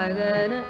महारा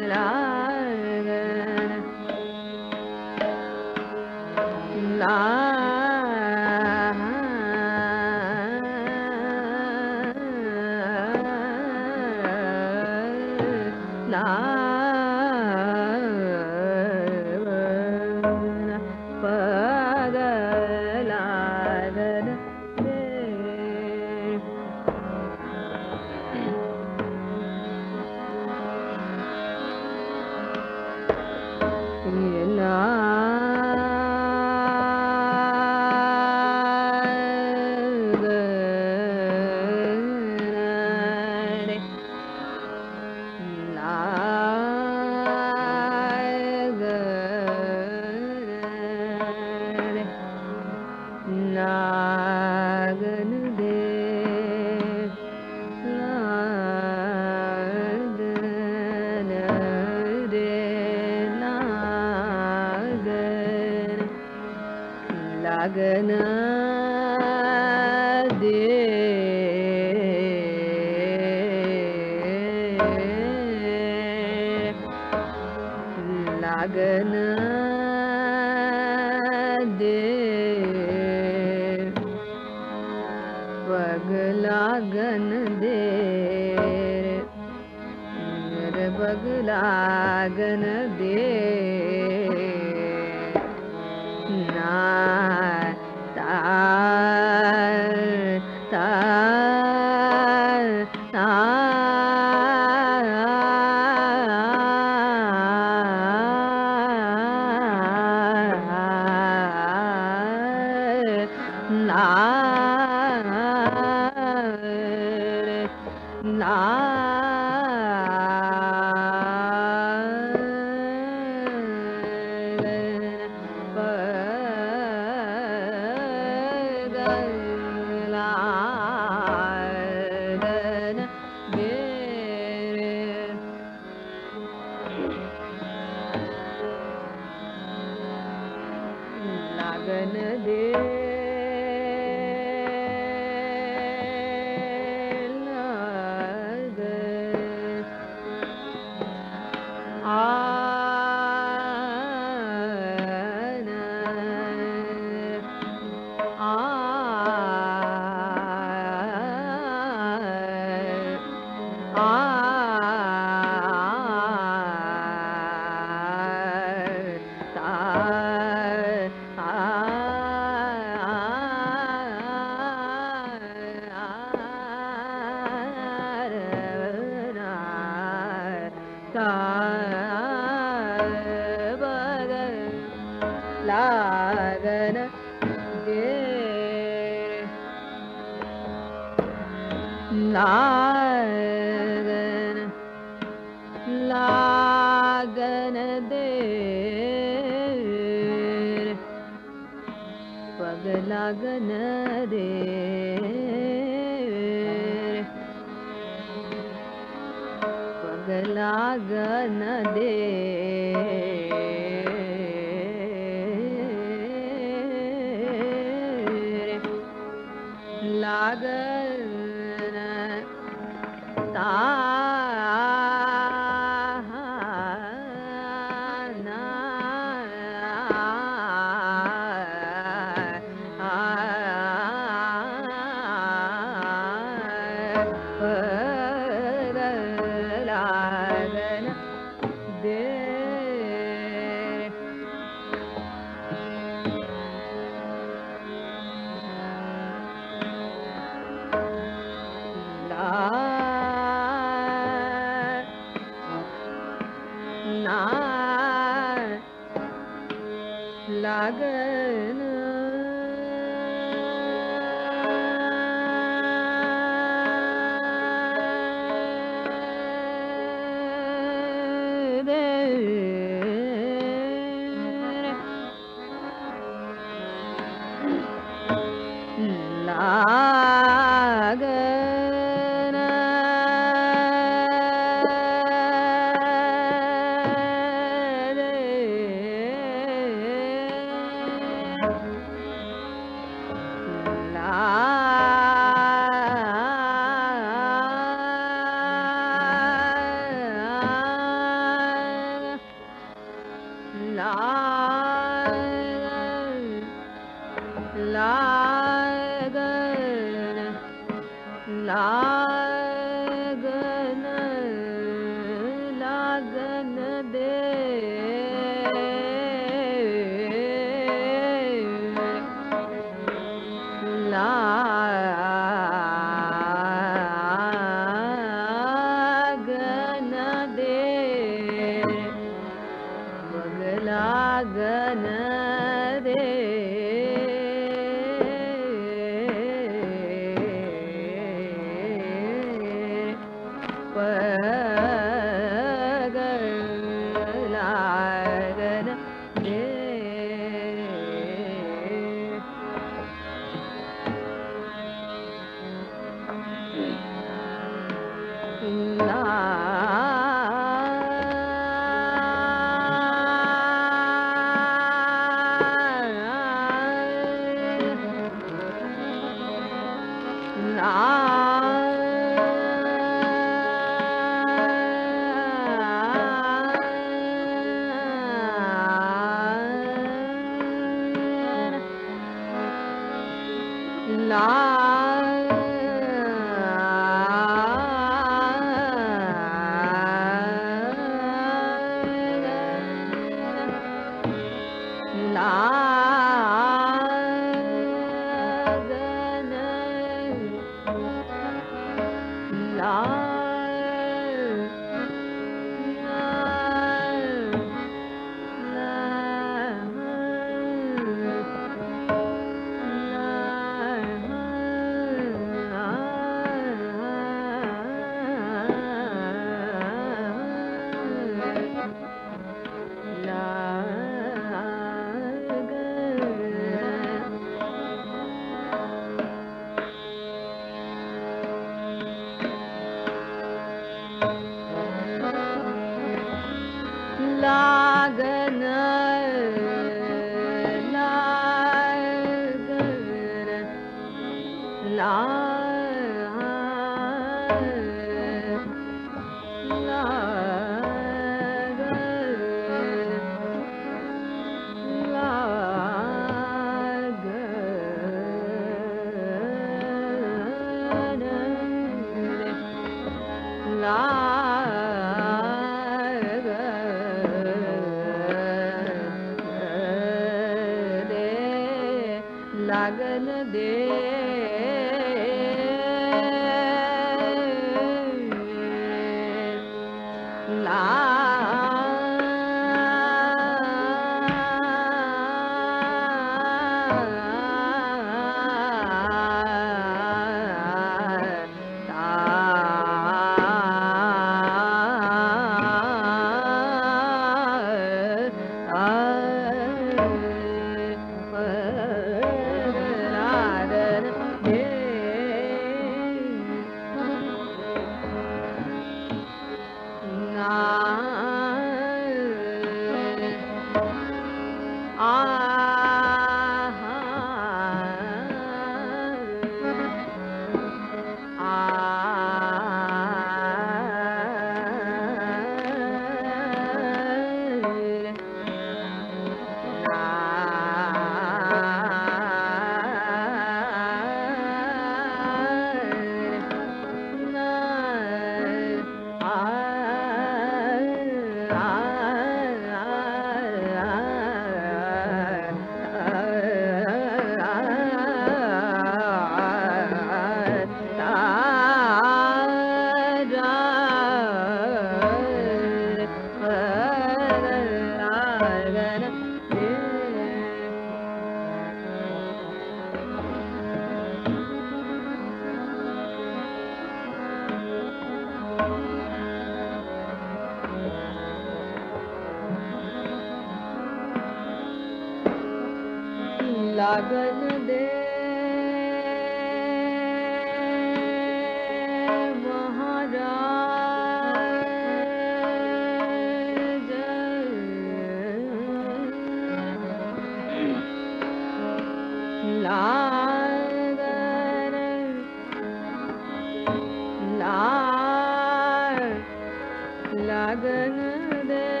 ला-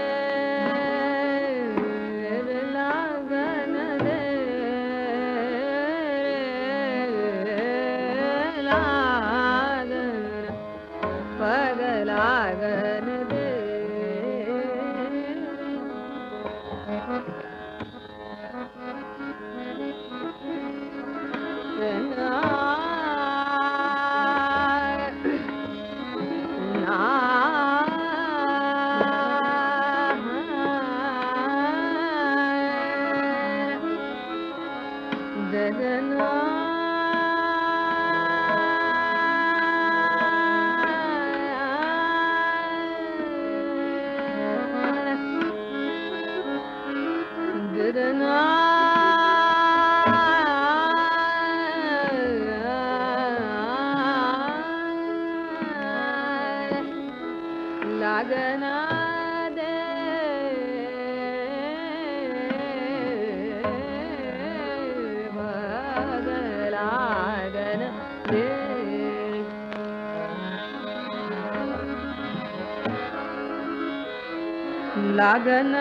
लागन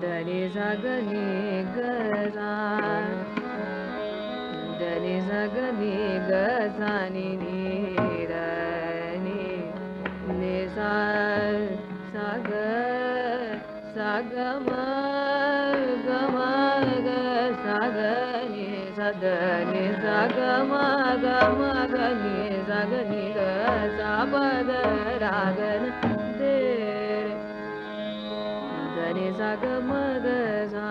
धनि सगनी गसा धनि सगनी गसानि नीरनि। निसा सग सगम गम ग सगनि सदनि सगम गम गनि सगनि ग सापद रागन दे धनि सगम ग सा।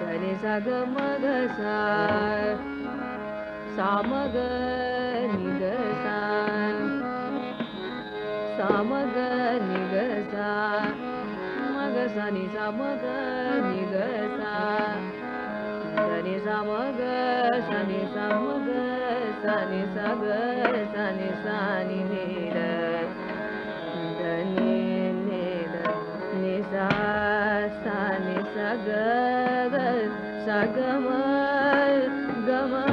धनि सग मग सा। सामग ni sa ma ga sa ni sa ma ga sa ni sa ga sa ni sa ni ni da da ni ni da ni sa sa ni sa ga ga sa ga ma ga ma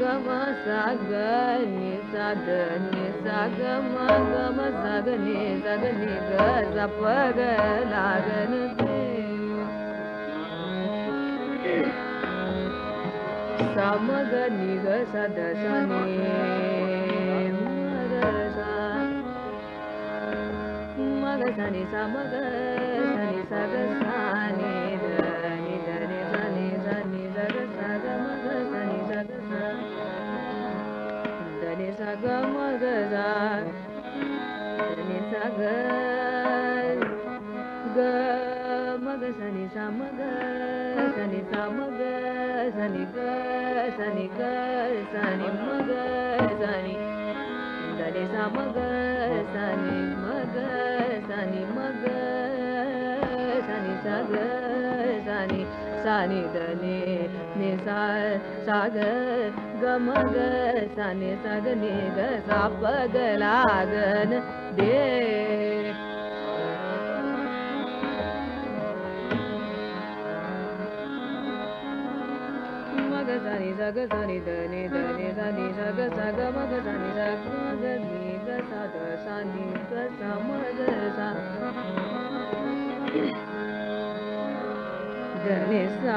ga ma sa ga ni sa da ni sa ga ma ga ma sa ga ni sa ga ni ga sa pa ga la ga ni Yeah. सनि समग सनि सग सानि धनि धनि सनि सनि सग सग मग सनि सग सा धनि सग मग सा धनि सग ग मग सनि सा मग सनि सा मग सनि ग सनि मग सनि धनि सा मग सनि मग सनि मग सनि सग सनि सनि धनि नि सा साग ग मग सनि सग नि ग सा दे सनि सग सनि धनि धनि सनि सग सग मग सनि सग मग नि ग सा सा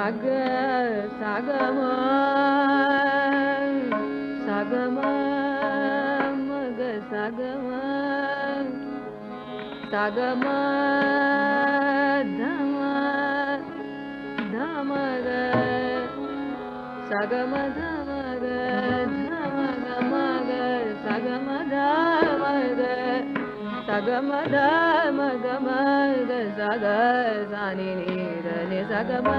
ग सा सा सग म म सग म सगमध मग स गमग सगमदा मग सगमद मगमग सग सिर सगम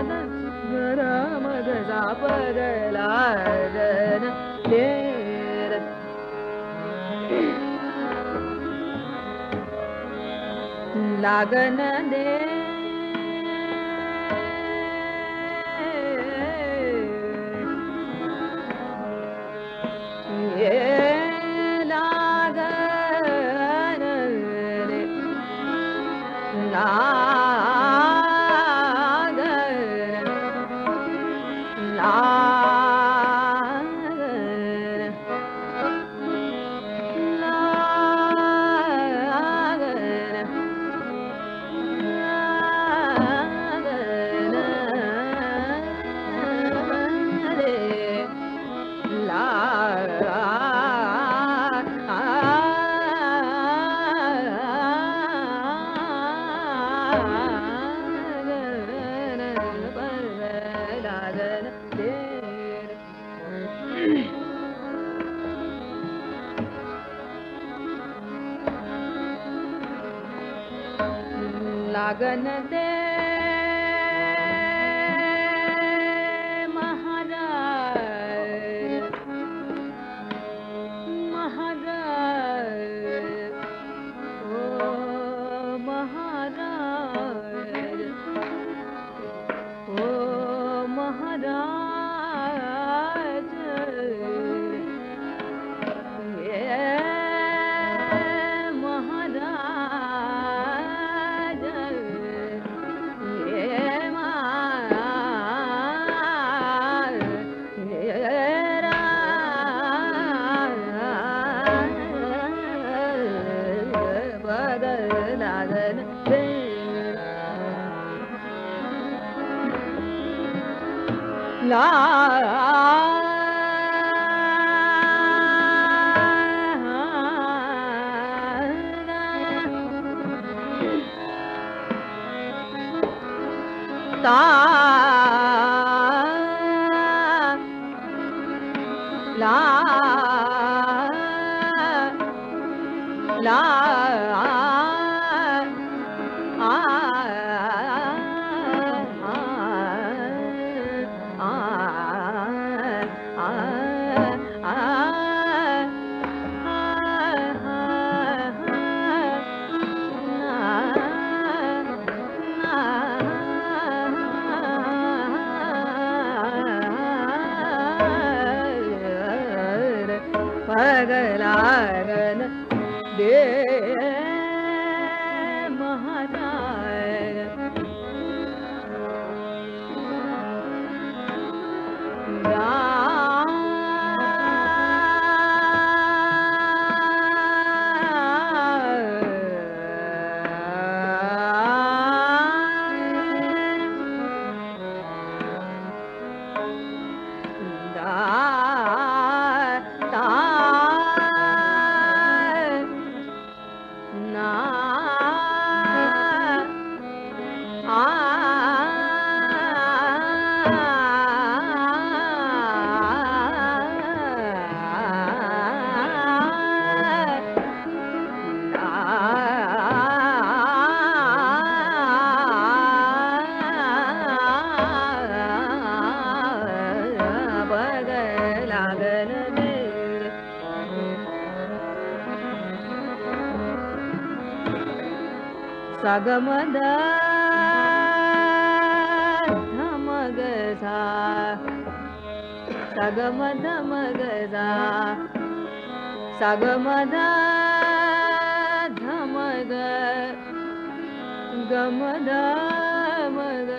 गीर लगन दे सगमद धमग सा सगमद मग सा सगमद धमग गमद मग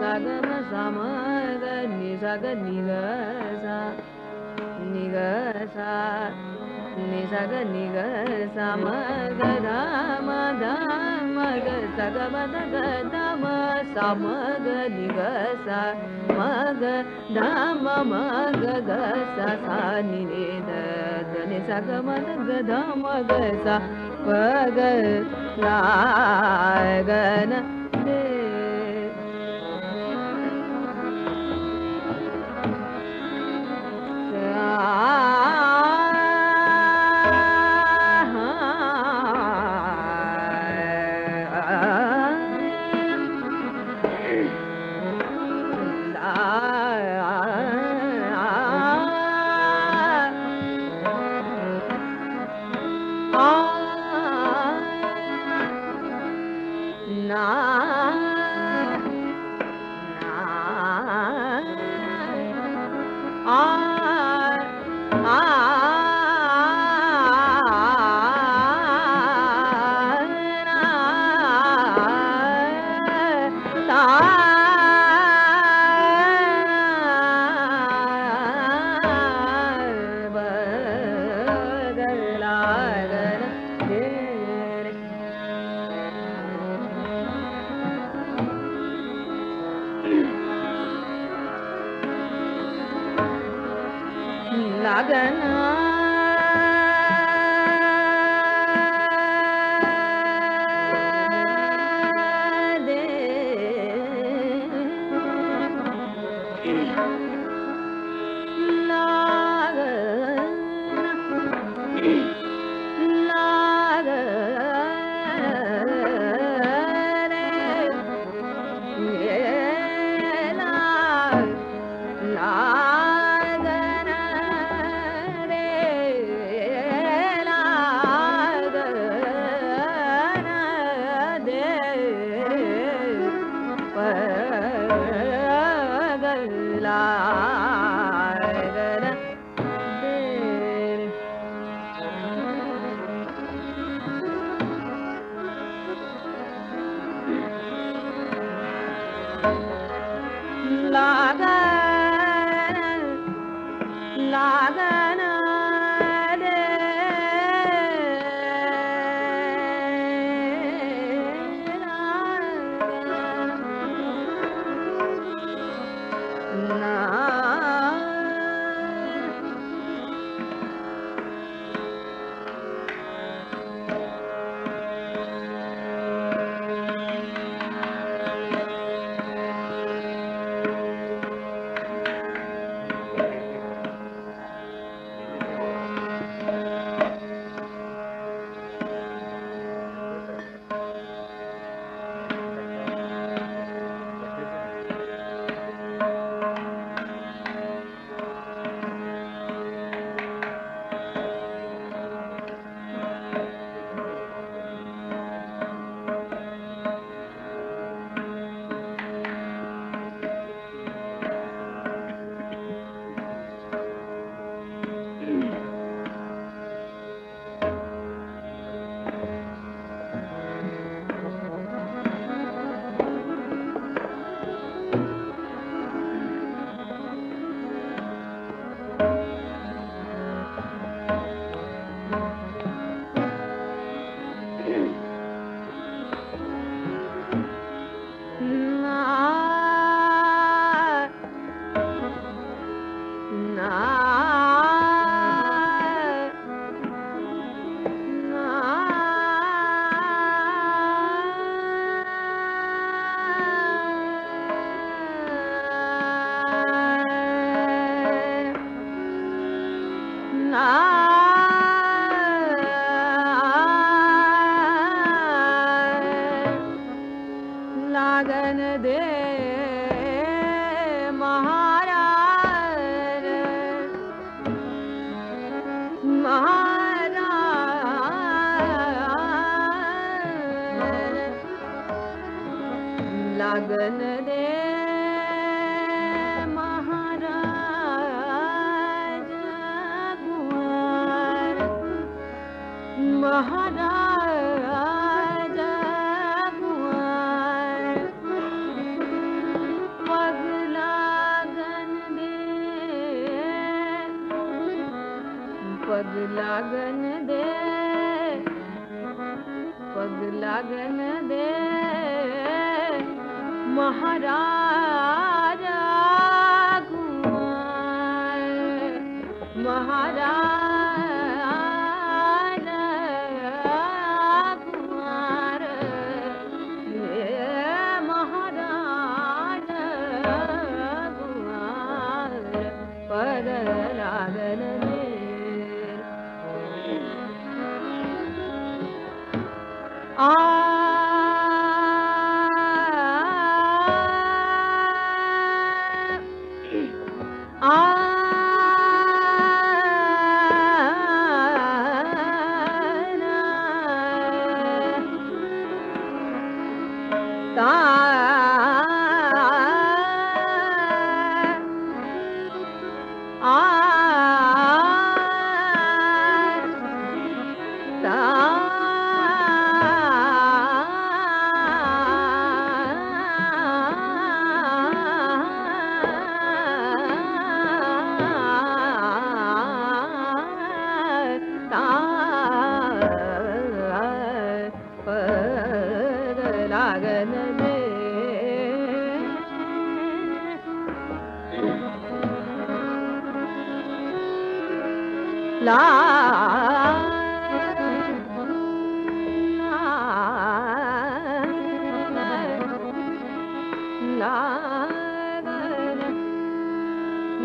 सगम समग निसग निग सा निग सा निसग निग समग धाम धाम ग सा धाम मग ग सा सा नि रे द ध नि सगमद ग धम ग सा पग लागन மகனதே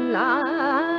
la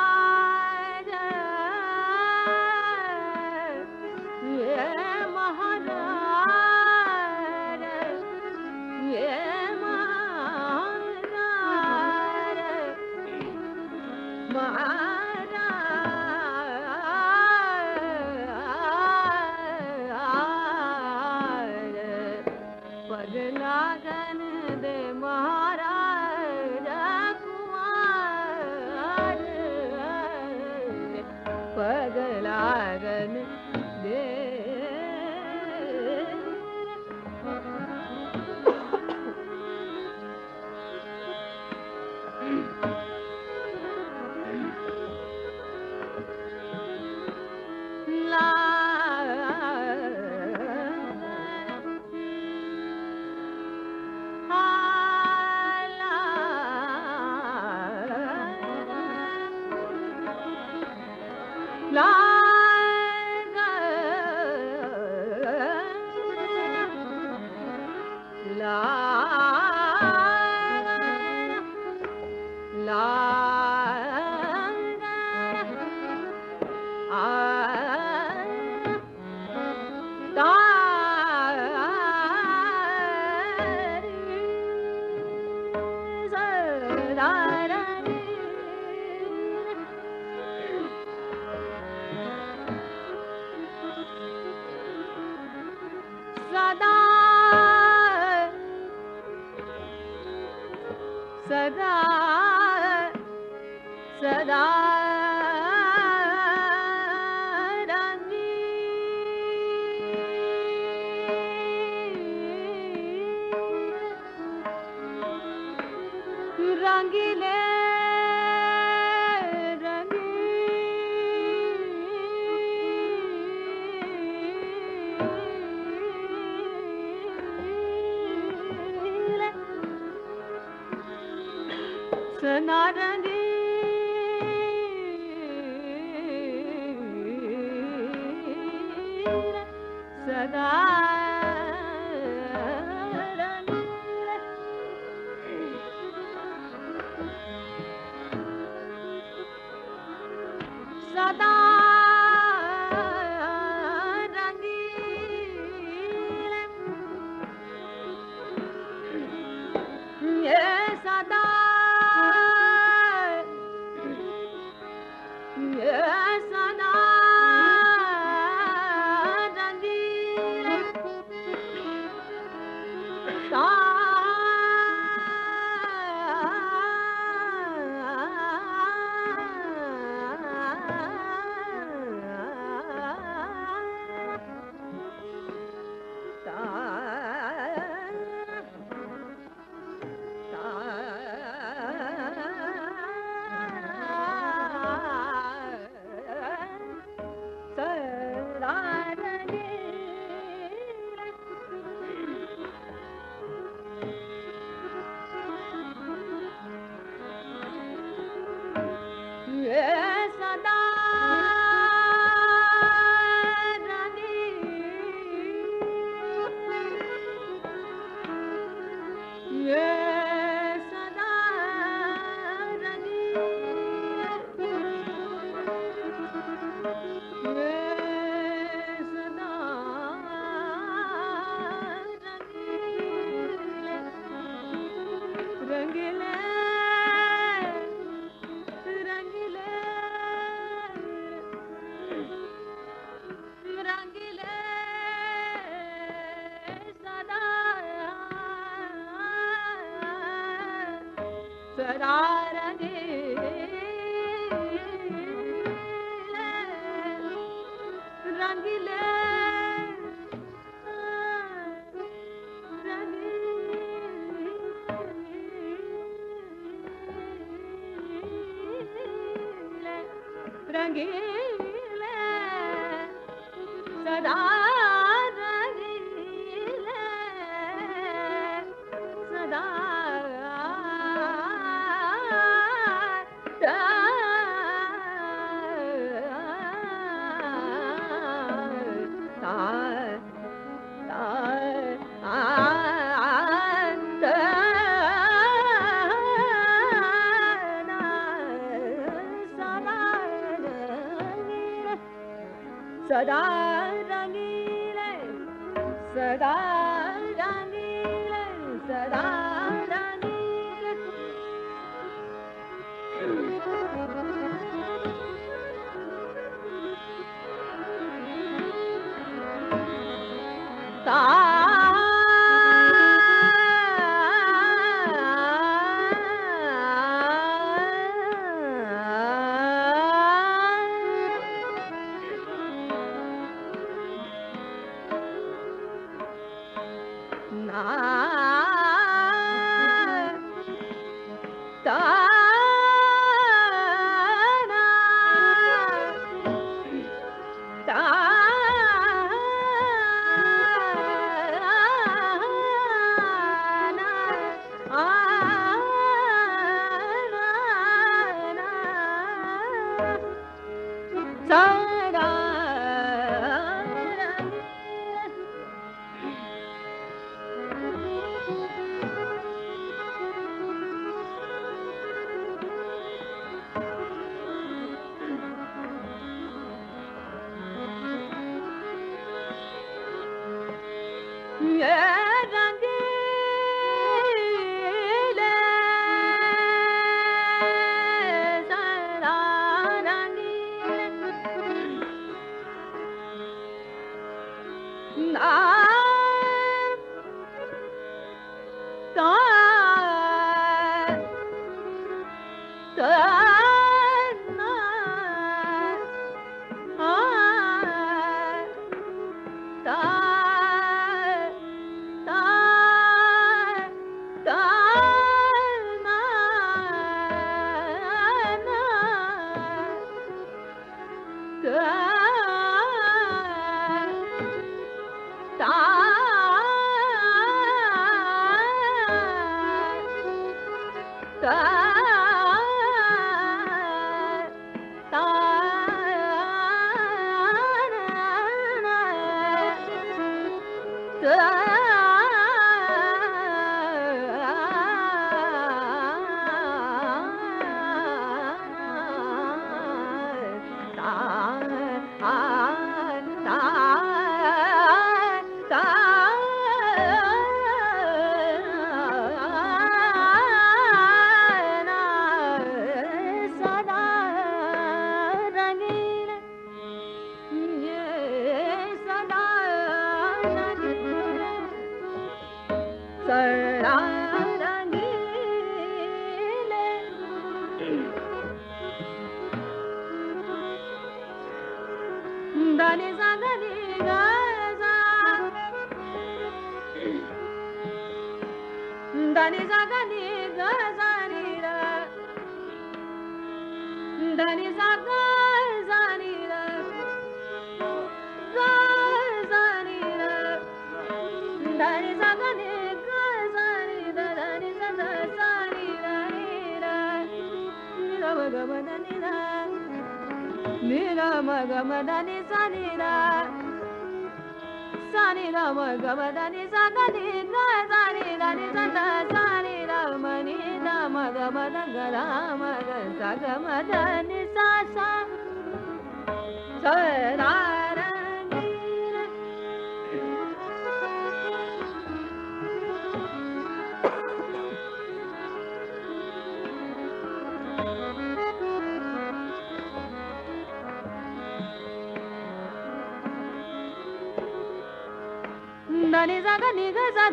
सनारंगी सदा again.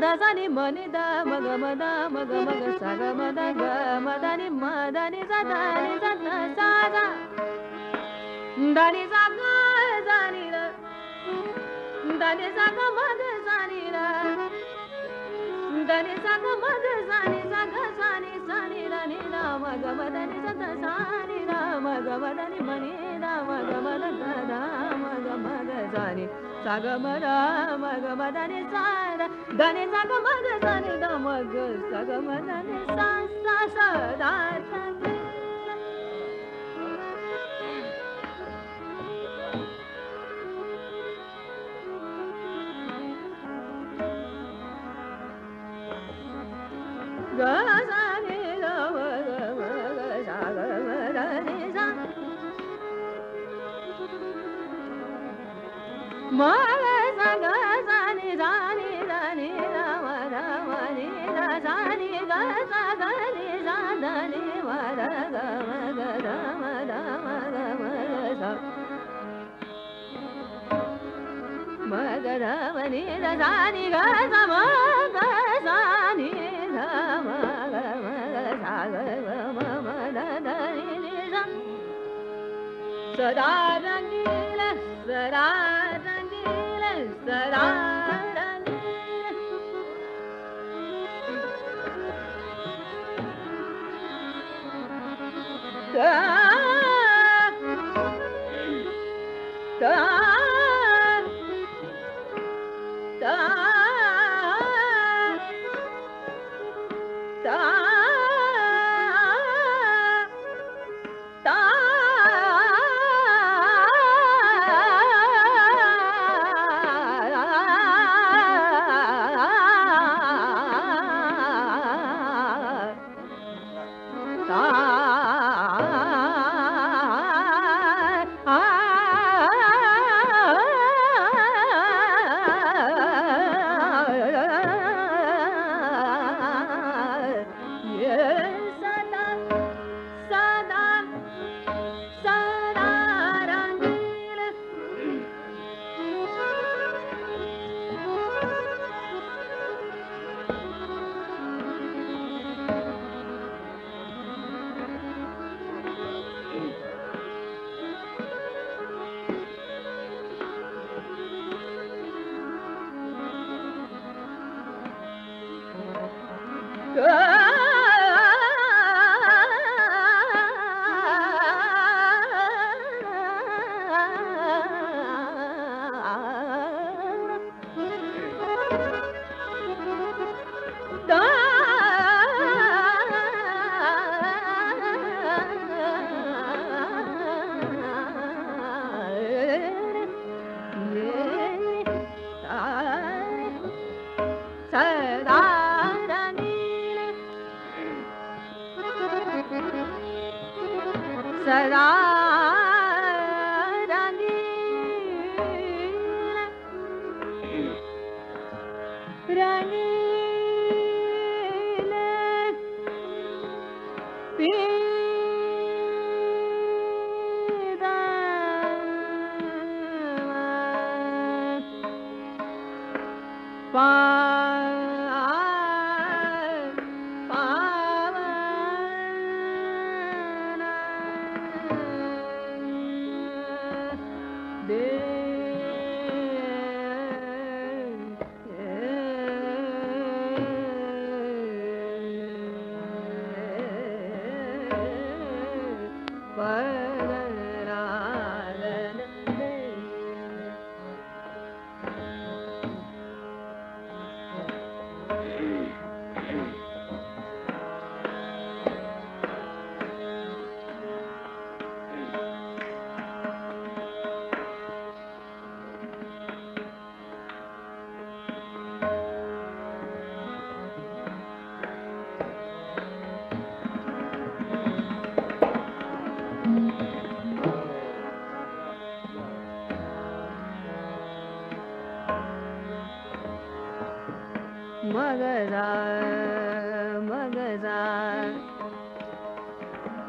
da za ni ma ni da ma ga ma da ma ga ma ga sa ga ma da ga ma da ni ma da ni za da ni za da sa za da ni za ga za ni da da ni za ga ma ga za ni da da ni za ga ma ga za ni za ga za గమదని సత సాని రామ గమదని మణి రామ గమన రామ గమద సాని సగమ రామ గమదని సార దని సగమగ సని దమగ సగమ దని సా సా సదా God. स गानि जानि दानि राम रामी राजानी गी जानी मग राम राम da da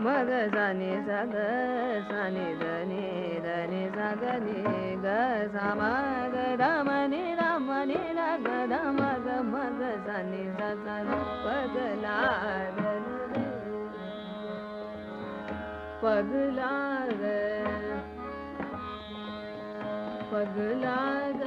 पग सनि दनि साग निग रामनि रामनि राग राग मग सग लाग पगला ग पगलाद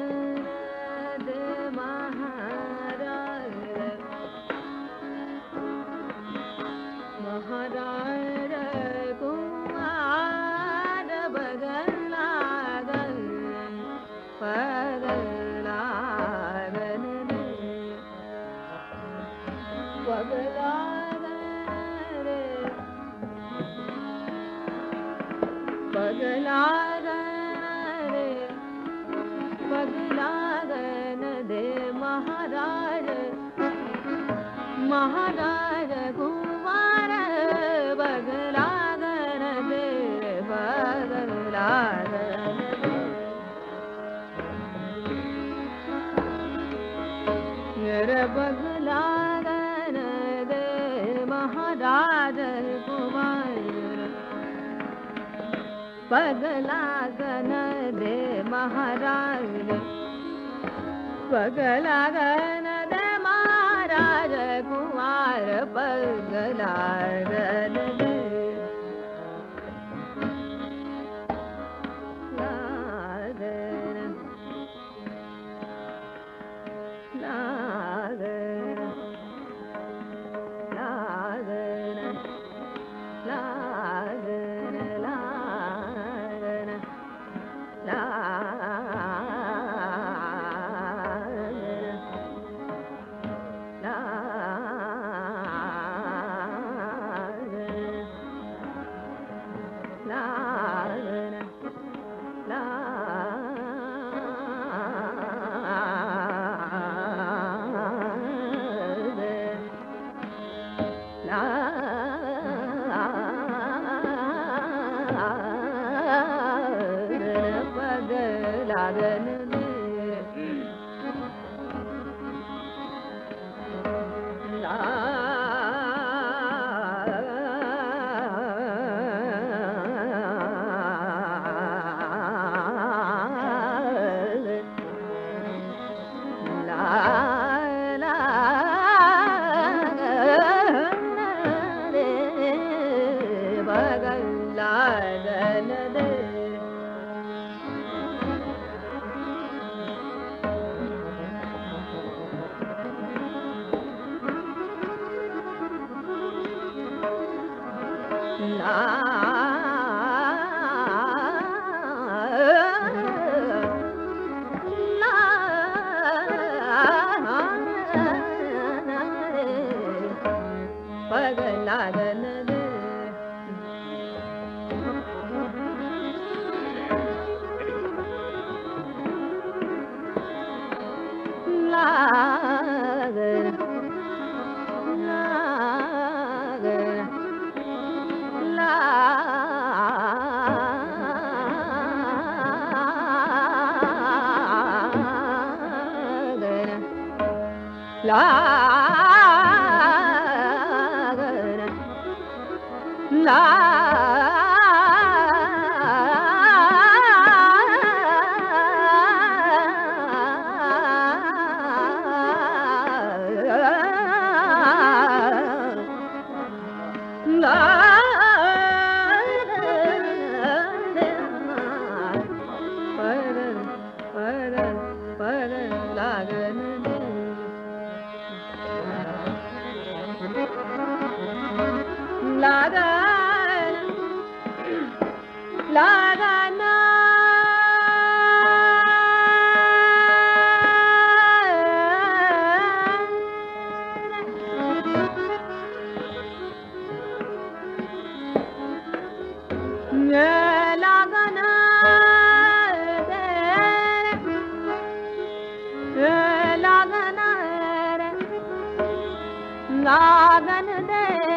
पगलागन दे महाराज। पगलागन दे महाराज कुमार पगलागन da da da da ಸದಾ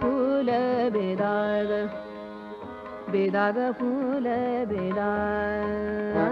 फूल बेदाग बेदाग फूल बेदाग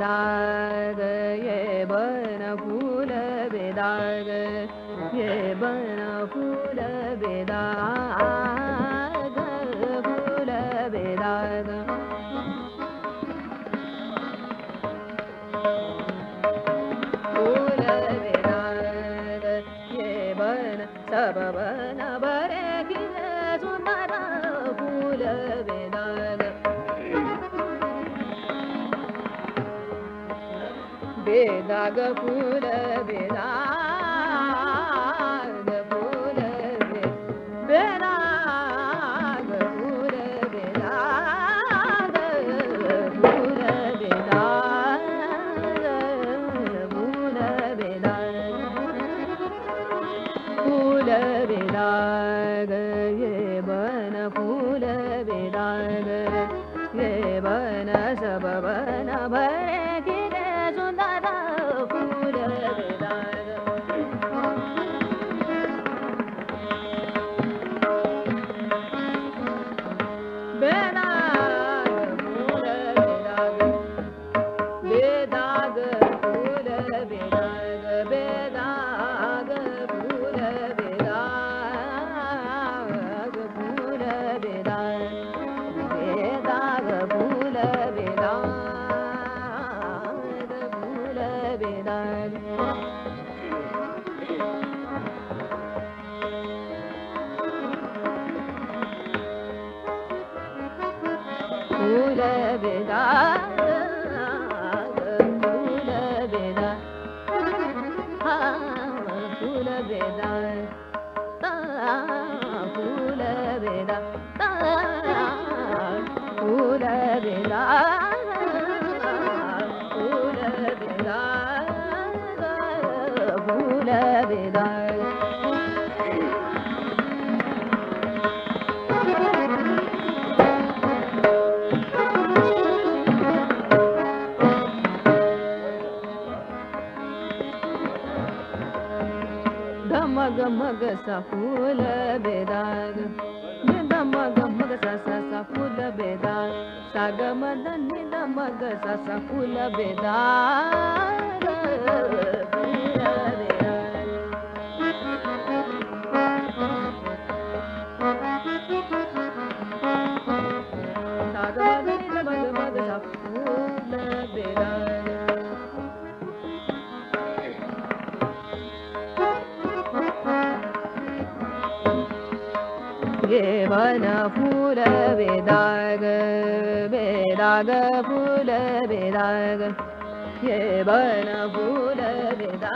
ग हे वन फूल बेदाग फूल वन ये बन सब बन बरे सनबिन सुन्दना फूल वेद ಬೇದಾಗ ಕುಲ ಬೇಡ सफुल बेदार न मग सफुल बेदार सगमी न मग सफुल बेदार भूर बेदाग वेदागफुलेदागे भूलेदा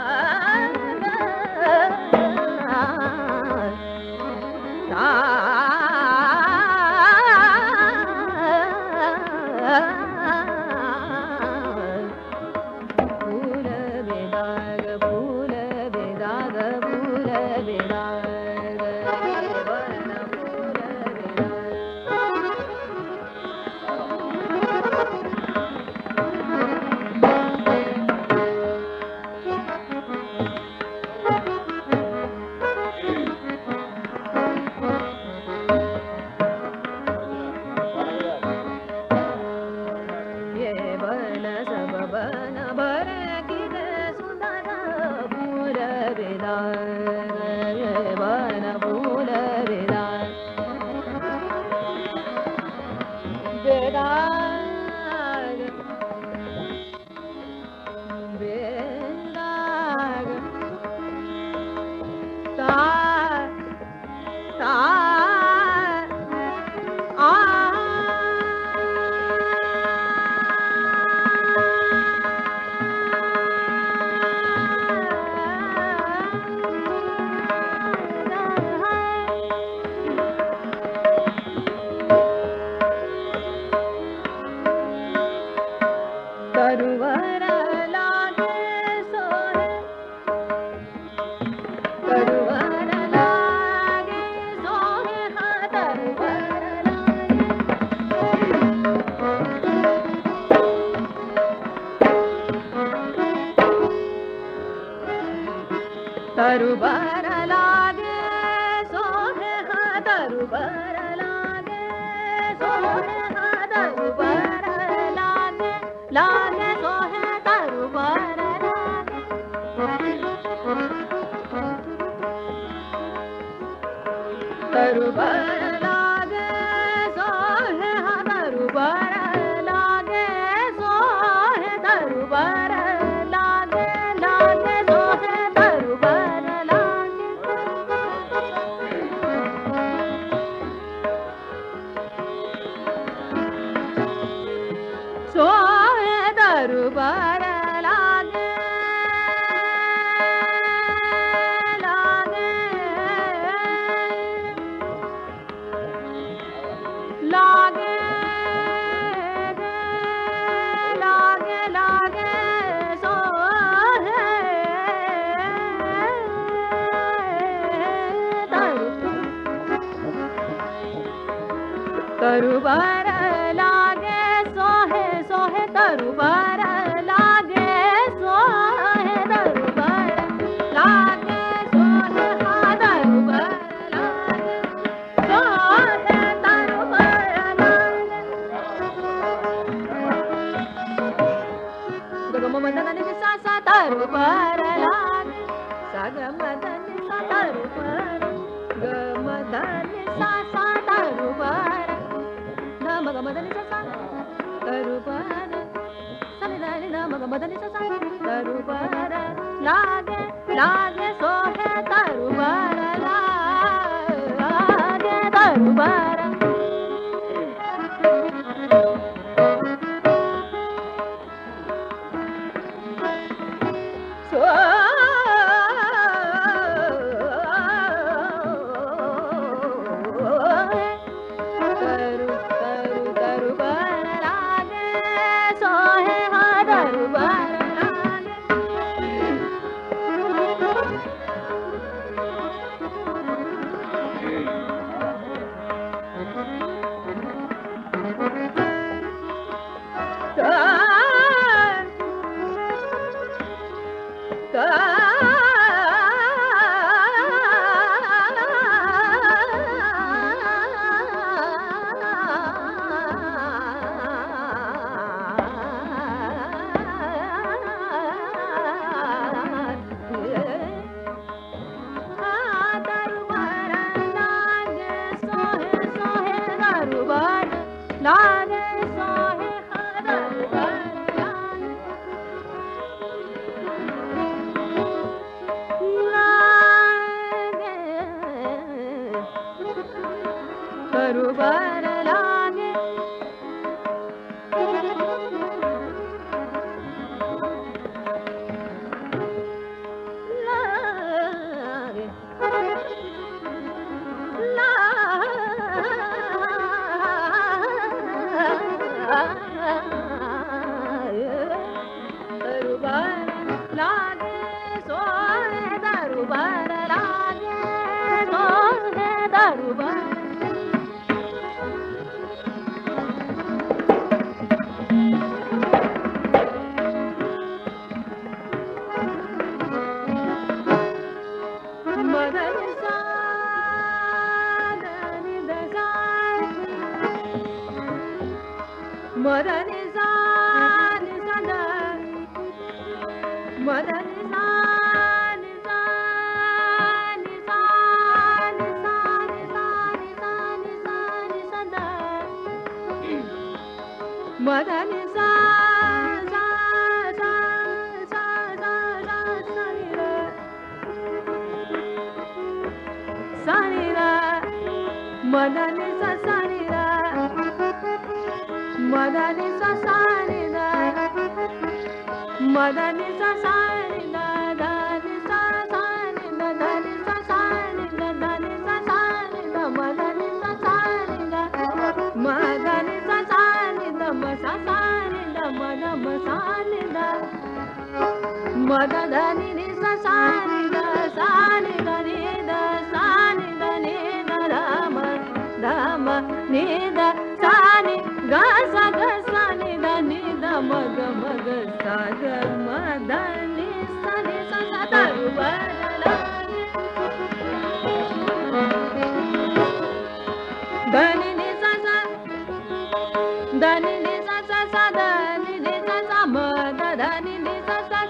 सा मदी सि ससा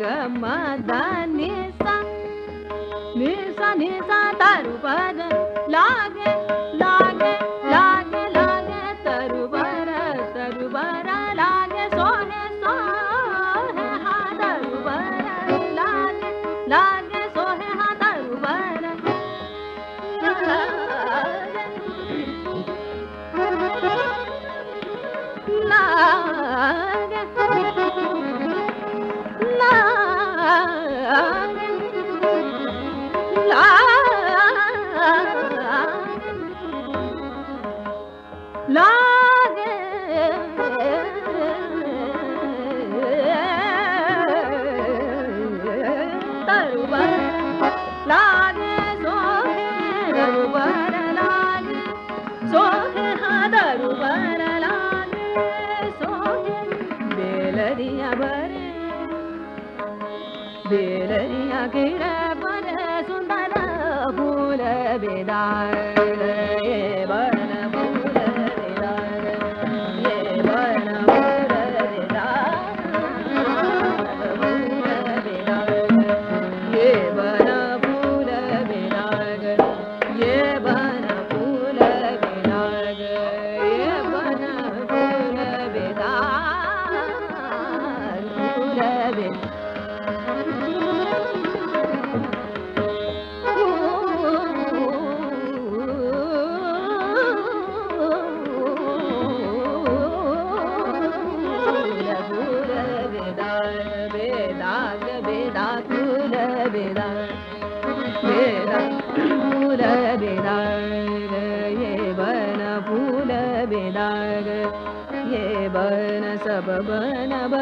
ग मदी सी म सा गुप लाग लाग die. बन सब